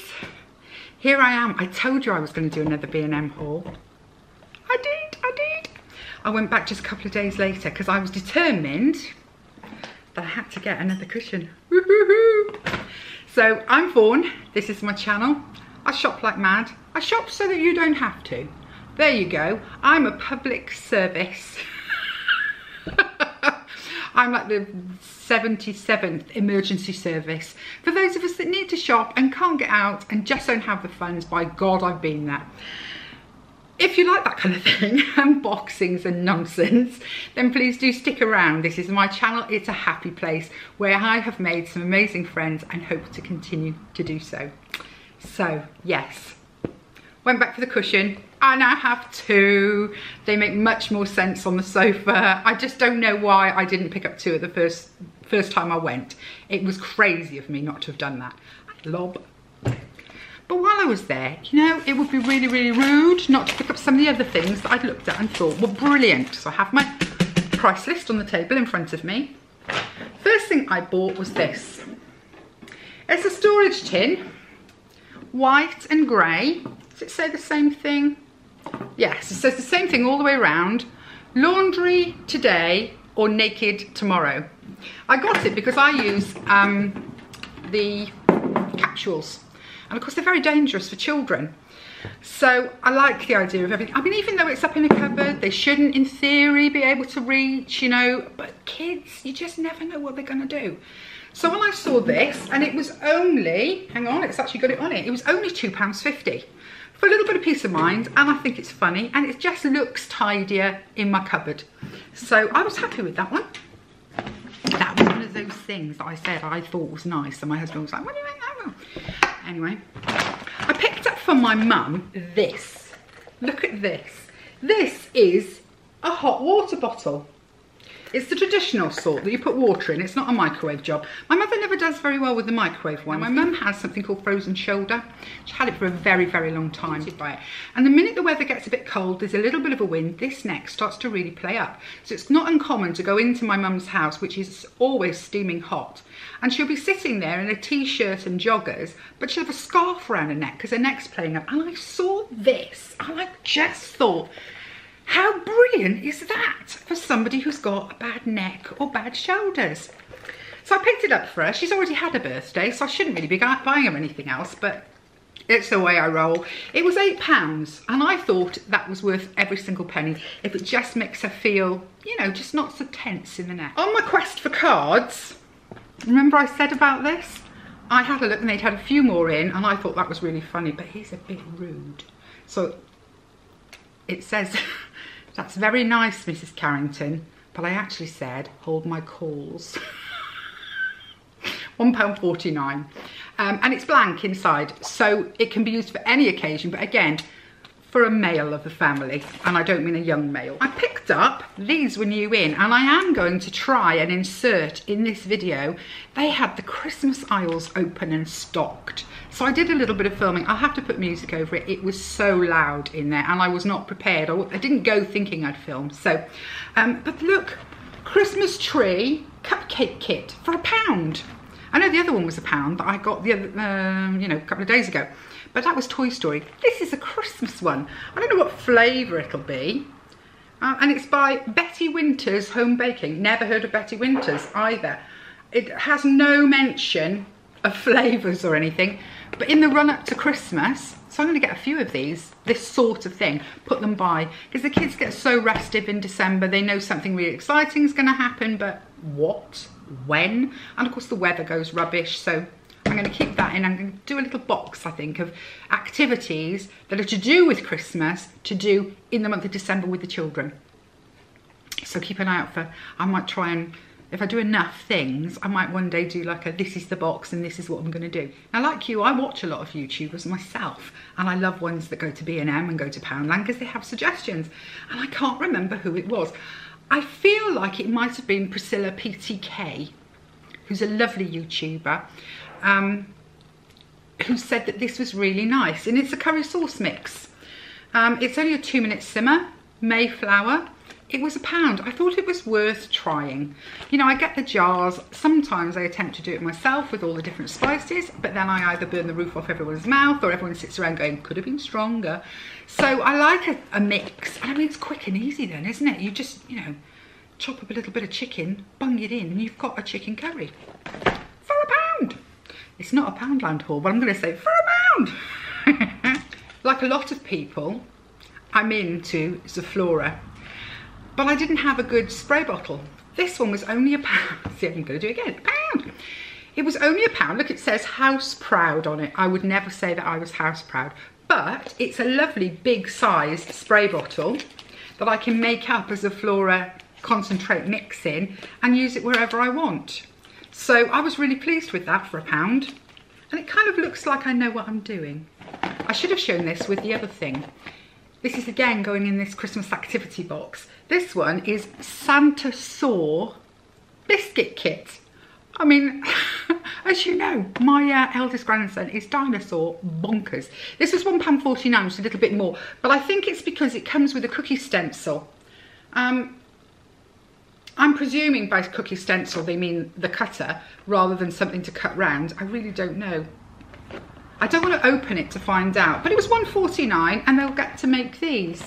guys, here I am. I told you I was going to do another B&M haul. I did, I did. I went back just a couple of days later because I was determined that I had to get another cushion. So I'm Fawn, this is my channel. I shop like mad. I shop so that you don't have to. There you go. I'm a public service. I'm like the 77th emergency service. For those of us that need to shop and can't get out and just don't have the funds, by God, I've been there. If you like that kind of thing, unboxings and nonsense, then please do stick around. This is my channel. It's a happy place where I have made some amazing friends and hope to continue to do so. So, yes, went back for the cushion. I now have two. They make much more sense on the sofa. I just don't know why I didn't pick up two at the first first time I went. It was crazy of me not to have done that. Lob. But while I was there, you know, it would be really, really rude not to pick up some of the other things that I'd looked at and thought were brilliant. So I have my price list on the table in front of me. First thing I bought was this. It's a storage tin, white and grey. Does it say the same thing? Yes, it says the same thing all the way around. Laundry today or naked tomorrow. I got it because I use um, the capsules. And of course they're very dangerous for children. So I like the idea of everything. I mean, even though it's up in a cupboard, they shouldn't in theory be able to reach, you know, but kids, you just never know what they're gonna do. So when I saw this, and it was only, hang on, it's actually got it on it, it was only £2.50 for a little bit of peace of mind and I think it's funny and it just looks tidier in my cupboard. So I was happy with that one. That was one of those things that I said I thought was nice and my husband was like, what do you think that one? Anyway, I picked up from my mum this. Look at this. This is a hot water bottle. It's the traditional sort that you put water in. It's not a microwave job. My mother never does very well with the microwave one. My mum has something called frozen shoulder. She's had it for a very, very long time. By it. And the minute the weather gets a bit cold, there's a little bit of a wind, this neck starts to really play up. So it's not uncommon to go into my mum's house, which is always steaming hot. And she'll be sitting there in a t-shirt and joggers, but she'll have a scarf around her neck because her neck's playing up. And I saw this and I just thought, how brilliant is that for somebody who's got a bad neck or bad shoulders? So I picked it up for her. She's already had a birthday, so I shouldn't really be buying her anything else, but it's the way I roll. It was eight pounds and I thought that was worth every single penny if it just makes her feel, you know, just not so tense in the neck. On my quest for cards, remember I said about this? I had a look and they'd had a few more in and I thought that was really funny, but he's a bit rude. So it says, That's very nice, Mrs. Carrington, but I actually said, hold my calls. £1.49. Um, and it's blank inside, so it can be used for any occasion, but again, for a male of the family, and I don't mean a young male. I picked up, these were new in, and I am going to try and insert in this video, they had the Christmas aisles open and stocked. So I did a little bit of filming. I'll have to put music over it. It was so loud in there and I was not prepared. I, didn't go thinking I'd film. So, um, but look, Christmas tree cupcake kit for a pound. I know the other one was a pound that I got the other, um, you know, a couple of days ago. But that was Toy Story. This is a Christmas one. I don't know what flavour it'll be. Uh, and it's by Betty Winters Home Baking. Never heard of Betty Winters either. It has no mention of flavours or anything. But in the run up to Christmas, so I'm going to get a few of these, this sort of thing, put them by. Because the kids get so restive in December, they know something really exciting is going to happen, but what? When? And of course the weather goes rubbish, so I'm going to keep that in. I'm going to do a little box, I think, of activities that are to do with Christmas, to do in the month of December with the children. So keep an eye out for, I might try and if I do enough things, I might one day do like a this is the box and this is what I'm going to do. Now, like you, I watch a lot of YouTubers myself and I love ones that go to B&M and go to Poundland because they have suggestions and I can't remember who it was. I feel like it might have been Priscilla PTK, who's a lovely YouTuber, um, who said that this was really nice and it's a curry sauce mix. Um, it's only a two minute simmer, Mayflower, it was a pound. I thought it was worth trying. You know, I get the jars. Sometimes I attempt to do it myself with all the different spices, but then I either burn the roof off everyone's mouth or everyone sits around going, could have been stronger. So I like a, a mix. I mean, it's quick and easy then, isn't it? You just, you know, chop up a little bit of chicken, bung it in, and you've got a chicken curry for a pound. It's not a Poundland haul, but I'm going to say for a pound. like a lot of people, I'm into Zoflora but I didn't have a good spray bottle. This one was only a pound. See, I'm to do it again. Pound. It was only a pound. Look, it says house proud on it. I would never say that I was house proud, but it's a lovely big sized spray bottle that I can make up as a Flora concentrate mix in and use it wherever I want. So I was really pleased with that for a pound. And it kind of looks like I know what I'm doing. I should have shown this with the other thing. This is again going in this Christmas activity box. This one is Santasaurus biscuit kit. I mean, as you know, my uh, eldest grandson is dinosaur bonkers. This was £1.49, which is a little bit more, but I think it's because it comes with a cookie stencil. Um, I'm presuming by cookie stencil they mean the cutter rather than something to cut round. I really don't know. I don't want to open it to find out, but it was 149 and they'll get to make these.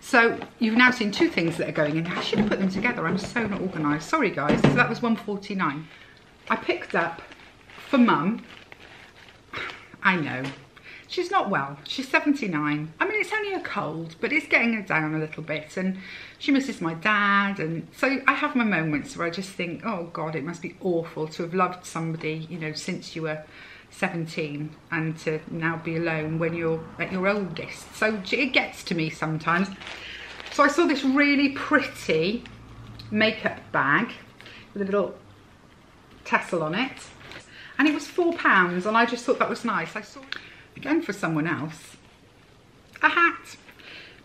So you've now seen two things that are going in. I should have put them together. I'm so not organised. Sorry, guys. So that was 149. I picked up for mum. I know. She's not well. She's 79. I mean, it's only a cold, but it's getting her down a little bit. And she misses my dad. And so I have my moments where I just think, oh, God, it must be awful to have loved somebody, you know, since you were 17 and to now be alone when you're at your oldest. So it gets to me sometimes. So I saw this really pretty makeup bag with a little tassel on it. And it was four pounds and I just thought that was nice. I saw, again for someone else, a hat.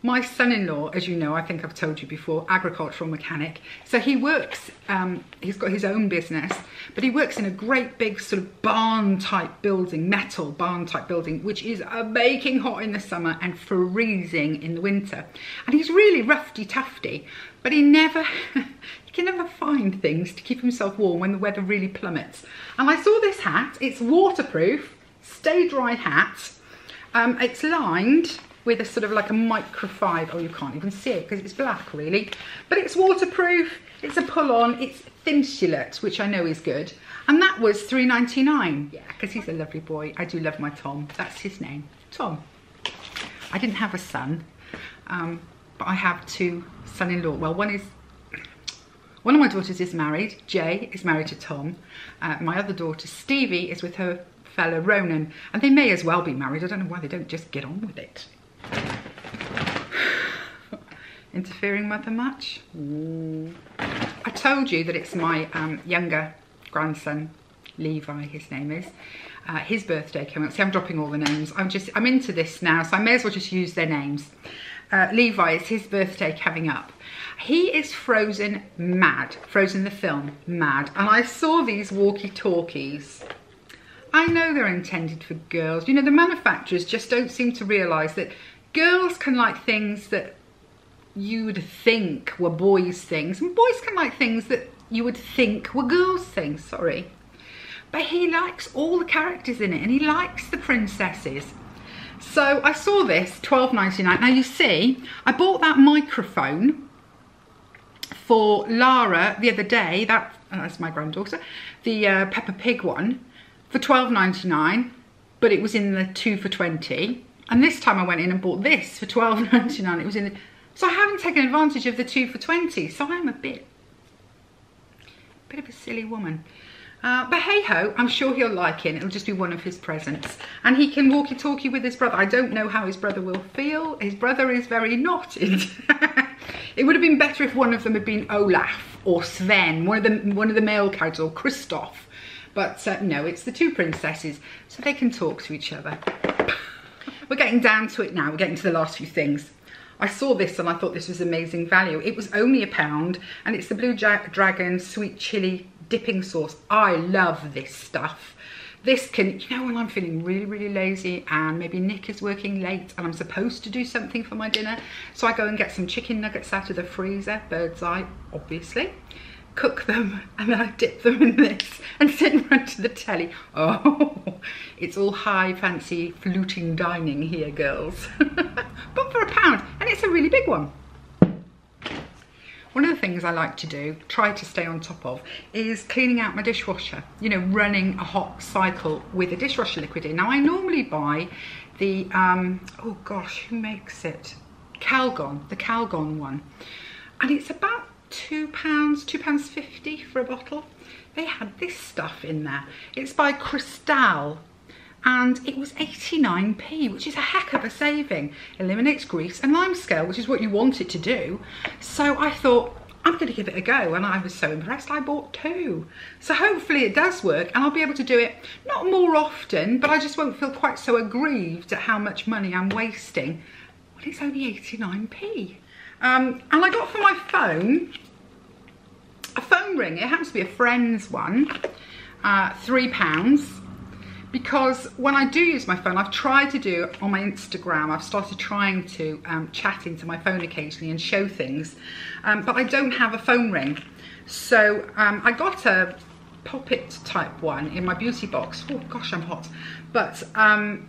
My son-in-law, as you know, I think I've told you before, agricultural mechanic. So he works, um, he's got his own business, but he works in a great big sort of barn type building, metal barn type building, which is uh, baking hot in the summer and freezing in the winter. And he's really roughy tufty, but he never, he can never find things to keep himself warm when the weather really plummets. And I saw this hat, it's waterproof, stay dry hat. Um, it's lined with a sort of like a microfiber. Oh, you can't even see it because it's black really. But it's waterproof, it's a pull-on, it's thinsulate, which I know is good. And that was 3.99. Yeah, because he's a lovely boy. I do love my Tom. That's his name, Tom. I didn't have a son, um, but I have two son-in-law. Well, one is one of my daughters is married. Jay is married to Tom. Uh, my other daughter, Stevie, is with her fellow Ronan. And they may as well be married. I don't know why they don't just get on with it. Interfering mother much? Ooh. I told you that it's my um, younger grandson, Levi, his name is. Uh, his birthday coming up. See, I'm dropping all the names. I'm just, I'm into this now, so I may as well just use their names. Uh, Levi, it's his birthday coming up. He is Frozen mad. Frozen the film, mad. And I saw these walkie-talkies. I know they're intended for girls. You know, the manufacturers just don't seem to realise that girls can like things that you would think were boys' things, and boys can like things that you would think were girls' things, sorry. But he likes all the characters in it, and he likes the princesses. So I saw this, twelve ninety nine. Now you see, I bought that microphone for Lara the other day, that, uh, that's my granddaughter, the uh, Peppa Pig one, for twelve ninety nine. but it was in the two for 20. And this time I went in and bought this for twelve ninety nine. It was in the, so I haven't taken advantage of the two for 20. So I'm a bit, bit of a silly woman. Uh, but hey ho, I'm sure he'll like it. It'll just be one of his presents. And he can walkie talkie with his brother. I don't know how his brother will feel. His brother is very not. it would have been better if one of them had been Olaf or Sven, one of the, one of the male characters, or Kristoff. But uh, no, it's the two princesses, so they can talk to each other. We're getting down to it now. We're getting to the last few things. I saw this and I thought this was amazing value. It was only a pound and it's the Blue Jack Dragon Sweet Chili Dipping Sauce. I love this stuff. This can, you know, when I'm feeling really, really lazy and maybe Nick is working late and I'm supposed to do something for my dinner. So I go and get some chicken nuggets out of the freezer, bird's eye, obviously cook them and then I dip them in this and sit in front of the telly. Oh, it's all high fancy fluting dining here, girls. but for a pound, and it's a really big one. One of the things I like to do, try to stay on top of, is cleaning out my dishwasher. You know, running a hot cycle with a dishwasher liquid in. Now, I normally buy the, um, oh gosh, who makes it? Calgon, the Calgon one. And it's about two pounds, two pounds fifty for a bottle. They had this stuff in there. It's by Cristal and it was 89p, which is a heck of a saving. Eliminates grease and lime scale, which is what you want it to do. So I thought, I'm going to give it a go and I was so impressed I bought two. So hopefully it does work and I'll be able to do it not more often but I just won't feel quite so aggrieved at how much money I'm wasting when it's only 89p. Um, and I got for my phone a phone ring. It happens to be a friend's one, uh, three pounds. Because when I do use my phone, I've tried to do on my Instagram, I've started trying to um, chat into my phone occasionally and show things, um, but I don't have a phone ring. So um, I got a poppet type one in my beauty box. Oh gosh, I'm hot. But um,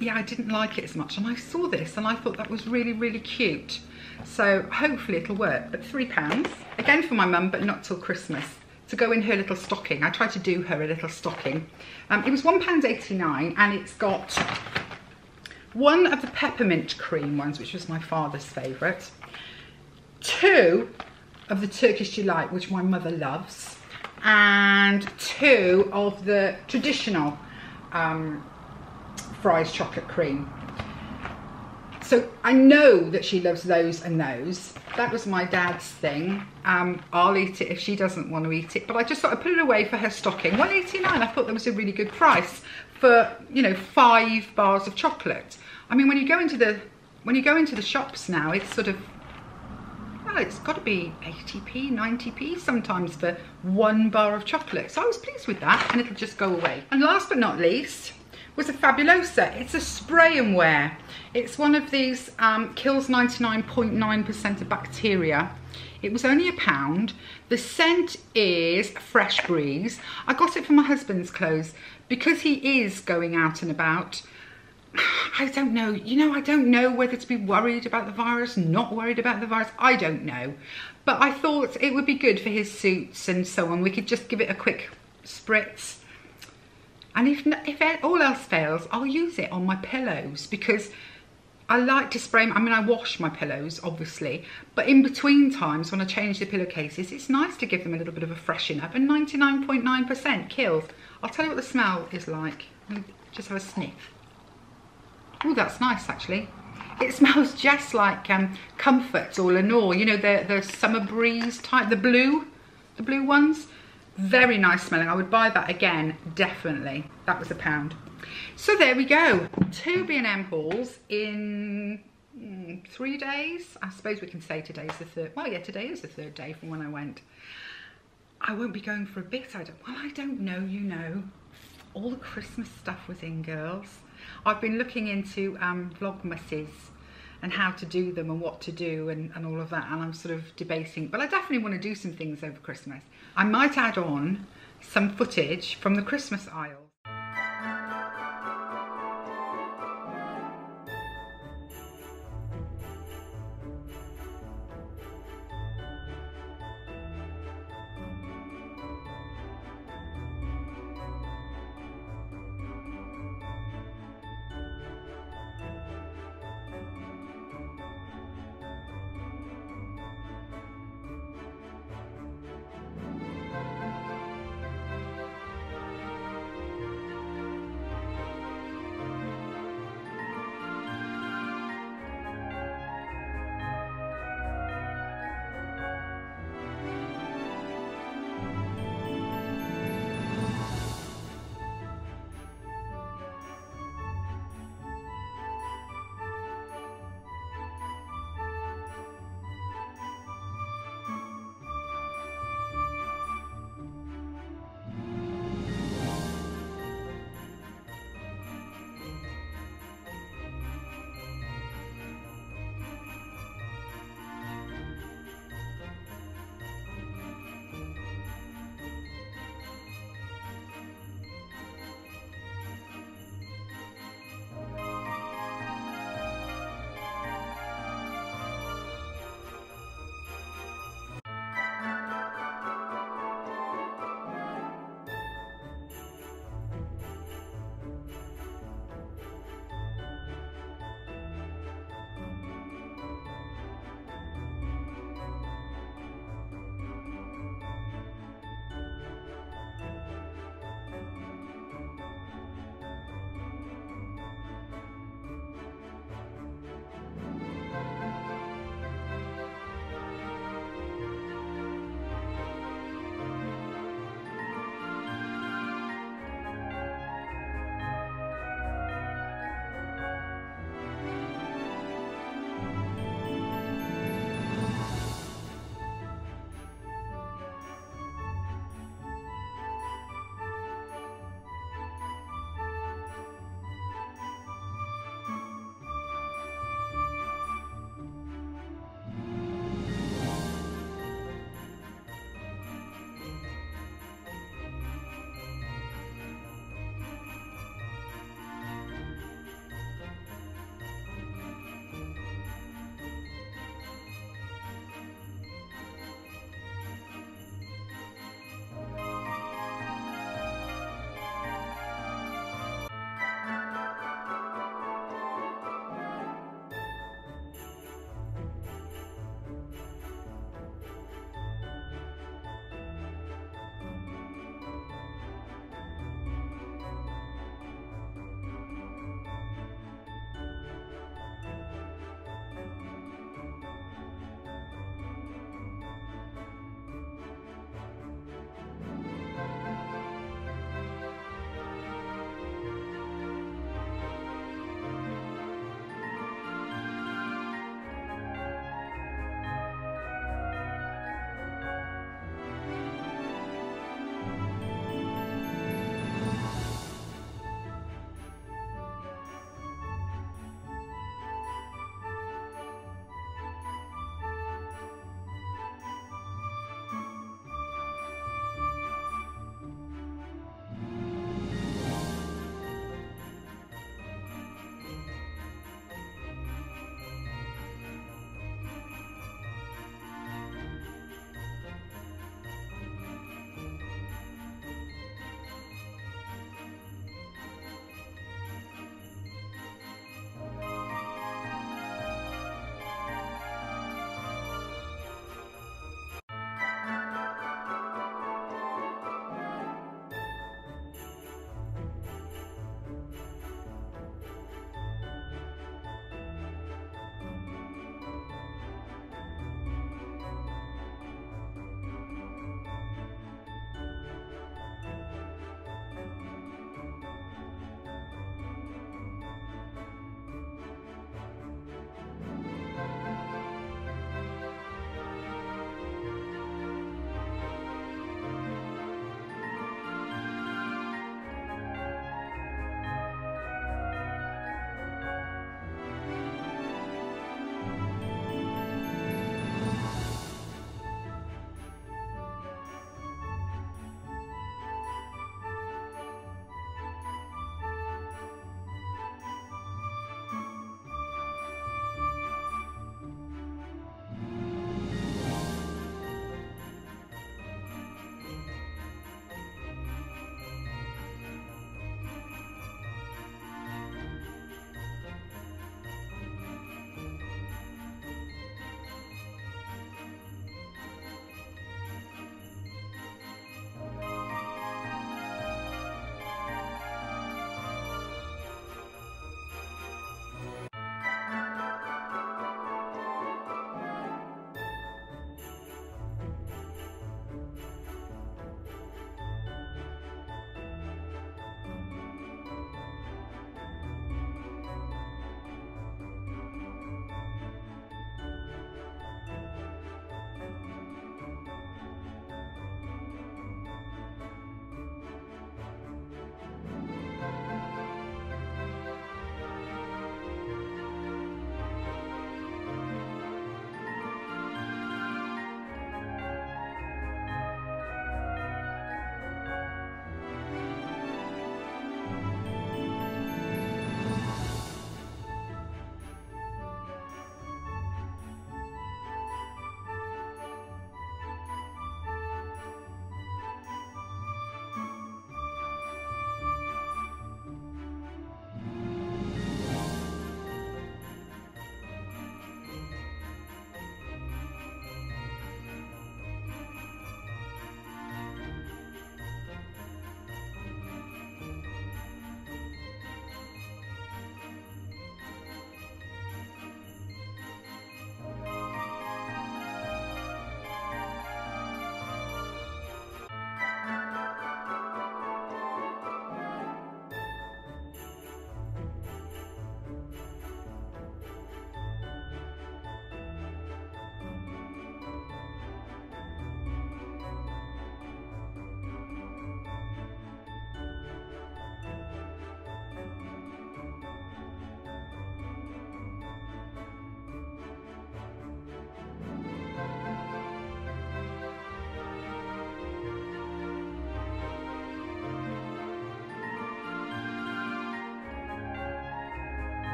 yeah, I didn't like it as much. And I saw this and I thought that was really, really cute. So hopefully it'll work. But three pounds, again for my mum, but not till Christmas, to go in her little stocking. I tried to do her a little stocking. Um, it was £1.89 and it's got one of the peppermint cream ones, which was my father's favourite. Two of the Turkish Delight, which my mother loves. And two of the traditional um, Fry's chocolate cream. So I know that she loves those and those. That was my dad's thing. Um, I'll eat it if she doesn't want to eat it. But I just thought I'd put it away for her stocking. 189 I thought that was a really good price for, you know, five bars of chocolate. I mean, when you go into the when you go into the shops now, it's sort of well, it's got to be 80p, 90p sometimes for one bar of chocolate. So I was pleased with that and it'll just go away. And last but not least, was a Fabulosa. It's a spray and wear. It's one of these, um, kills 99.9% of bacteria. It was only a pound. The scent is Fresh Breeze. I got it for my husband's clothes because he is going out and about. I don't know, you know, I don't know whether to be worried about the virus, not worried about the virus, I don't know. But I thought it would be good for his suits and so on. We could just give it a quick spritz and if, if all else fails, I'll use it on my pillows because I like to spray, I mean, I wash my pillows, obviously, but in between times when I change the pillowcases, it's nice to give them a little bit of a freshen up and 99.9% kills. I'll tell you what the smell is like. Just have a sniff. Oh, that's nice, actually. It smells just like um, Comforts or Lenor, you know, the, the summer breeze type, the blue, the blue ones. Very nice smelling. I would buy that again, definitely. That was a pound. So there we go. Two B&M hauls in mm, three days. I suppose we can say today's the third. Well, yeah, today is the third day from when I went. I won't be going for a bit. I don't, well, I don't know, you know. All the Christmas stuff was in, girls. I've been looking into um, Vlogmases and how to do them and what to do and, and all of that and I'm sort of debating but I definitely want to do some things over Christmas. I might add on some footage from the Christmas aisle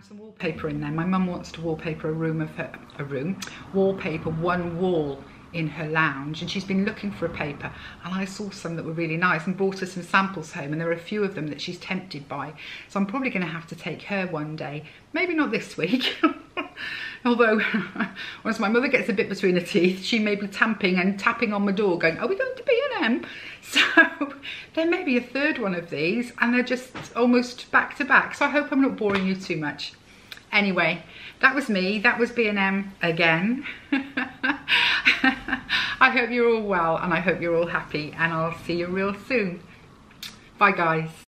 found some wallpaper in there. My mum wants to wallpaper a room of her, a room, wallpaper one wall in her lounge and she's been looking for a paper and I saw some that were really nice and brought her some samples home and there are a few of them that she's tempted by. So I'm probably going to have to take her one day, maybe not this week. Although, once my mother gets a bit between her teeth, she may be tamping and tapping on my door going, are we going to B&M? So there may be a third one of these and they're just almost back to back. So I hope I'm not boring you too much. Anyway, that was me. That was B&M again. I hope you're all well and I hope you're all happy and I'll see you real soon. Bye guys.